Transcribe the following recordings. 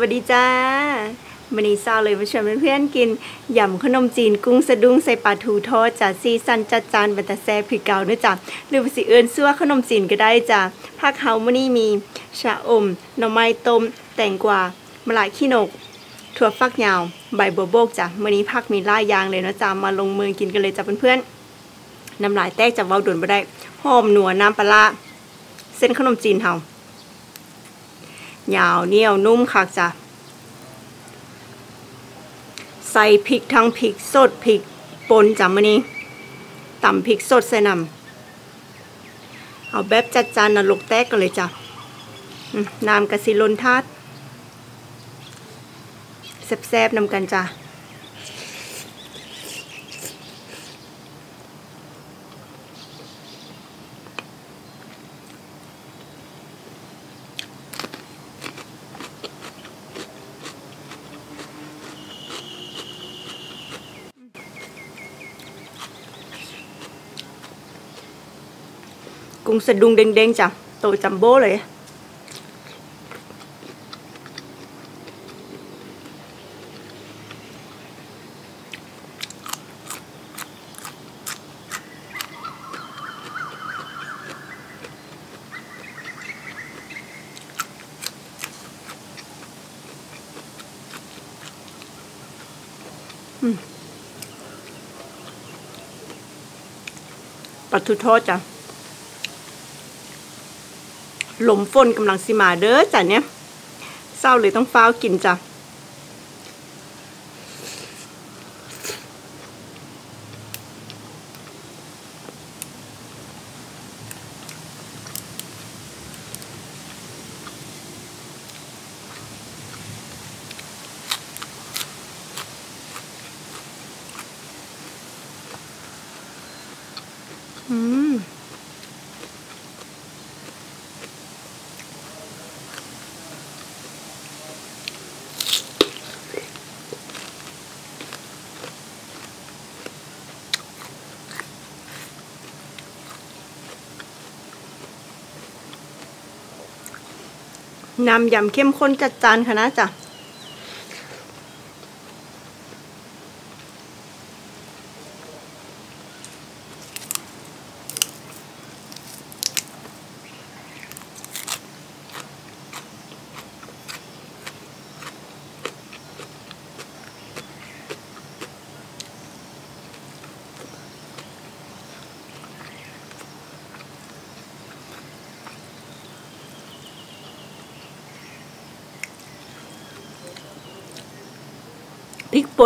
วัสดีจ้าวันนี้ซาวเลยมาชวนเพื่อนๆกินยำขนมจีนกุ้งสะดุ้งใส่ปลาทูทอดจ้ะซีซันจัดจานบันตาแซ่บคือเก่าเนื้อจ้ะหรือว่าสิเอิญซัวขนมจีนก็ได้จ้ะผักเฮามื้อนี้มีชะอมหน่อไม้ต้ม แตงกวามะละขี้นก ถั่วฟักยาว ใบบัวโบกจ้ะมื้อนี้ผักมีหลายยางเลยนะจ้ะมาลงมือกินกันเลยจ้ะเพื่อนๆน้ำลายแตกจากเว้าด่วนบ่ได้หอมหนัวน้ำปลาร้าเส้นขนมจีนเฮา ยาวเหนียวนุ่มค่ะจ้ะใส่พริกทั้งพริกสดพริกป่นจ้ะมื้อนี้ตำพริกสดใส่นำเอาแบบจัดจานนรกแตกกันเลยจ้ะน้ำกะสิลนทาดแซ่บๆนำกันจ้ะ กุ้งสะดุงเด้งๆจ้ะโตจัมโบ้เลยปลอมฝนกำลังสิมาเด้อจ้ะเนี่ยเศร้าเลยต้องเฝ้ากินจ้ะ อืม น้ำยำเข้มข้นจัดจานค่ะนะจ๊ะ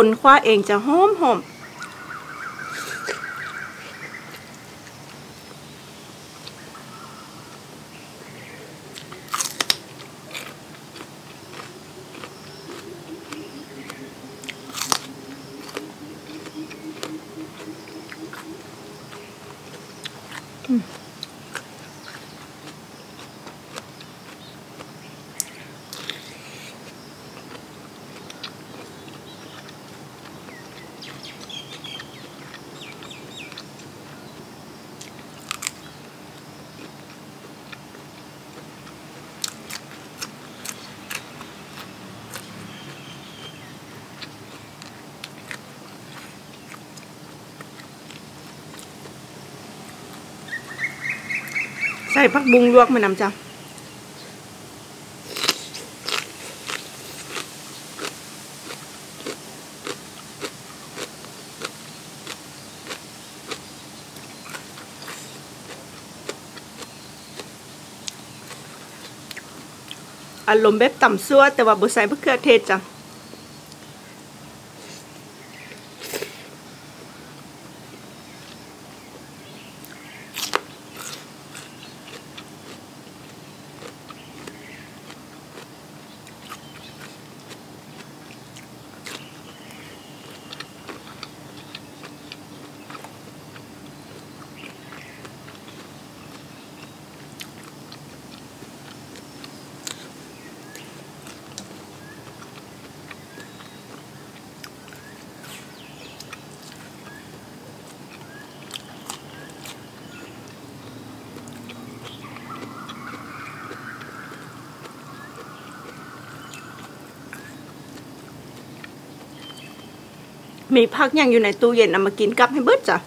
นคว้าเองจะหอมหอม ใส่ผักบุ้งลวกมานำจ้ะอารมณ์แบบต่ำซั่วแต่ว่าบ่ใส่มะเขือเทศจ้ะ มีพักยังอยู่ในตู้เย็นเอามากินกับให้เบิดจ้ะ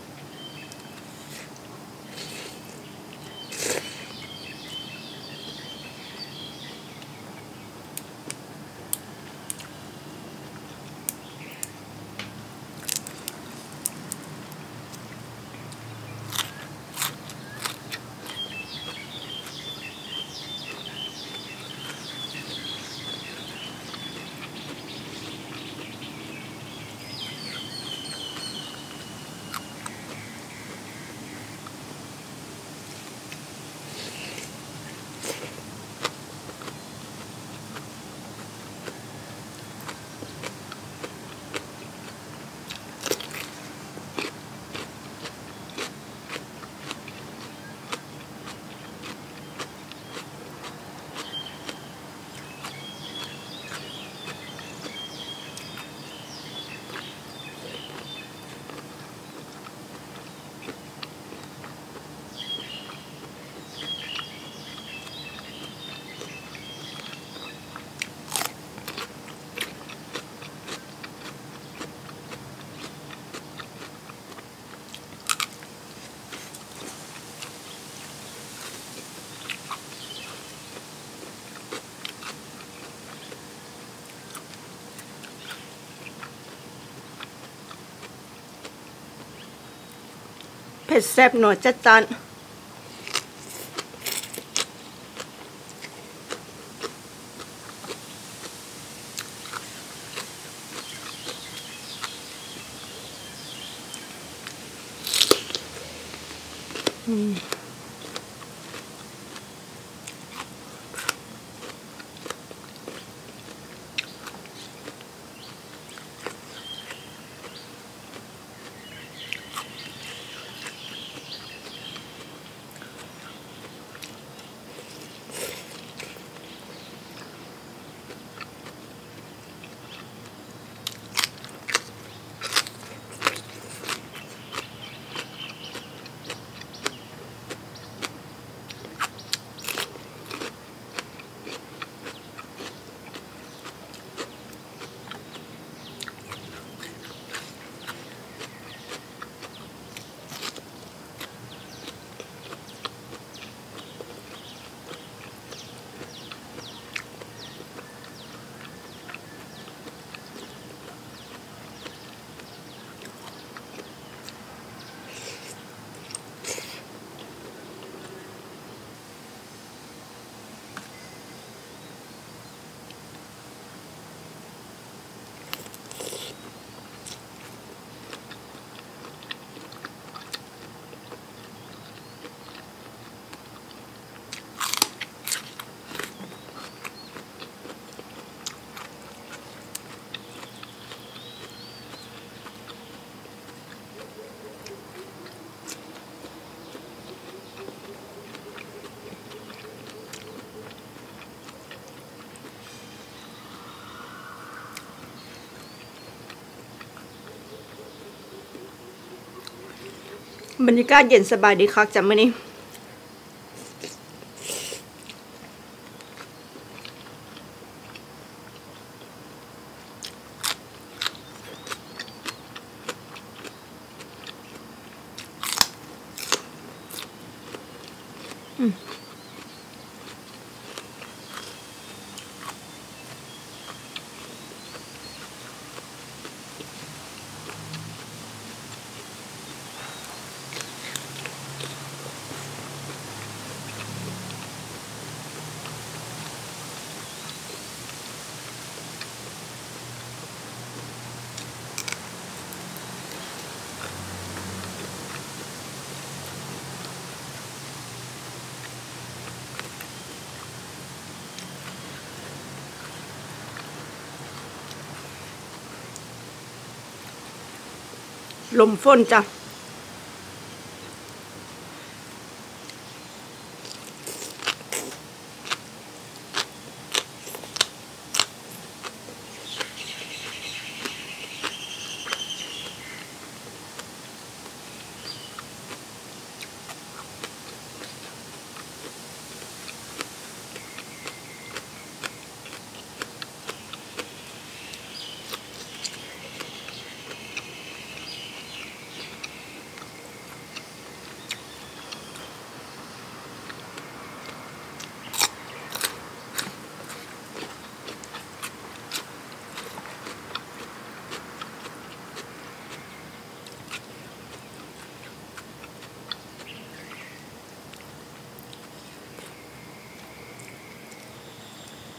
ผ็ดแซ่บหนัวจัดจานอืม บรรยากาศเย็นสบายดีคักจ้ะมื้อนี้ ลมฝนจ้ะ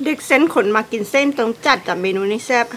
เด็กเส้นขนมากินเส้นต้องจัดกับเมนูนี้แซ่บ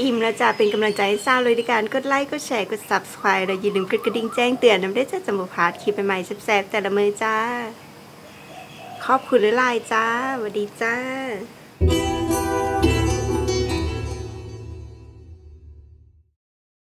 อิ่มแล้วจ้าเป็นกำลังใจให้ซาเลยในการกดไลค์กดแชร์กด subscribe แล้วอย่าลืมกดกระดิ่งแจ้งเตือนนำได้จะจำบุพาร์ทคลิปใหม่ๆแซ่บๆแต่ละมือจ้าขอบคุณหลายๆจ้าสวัสดีจ้า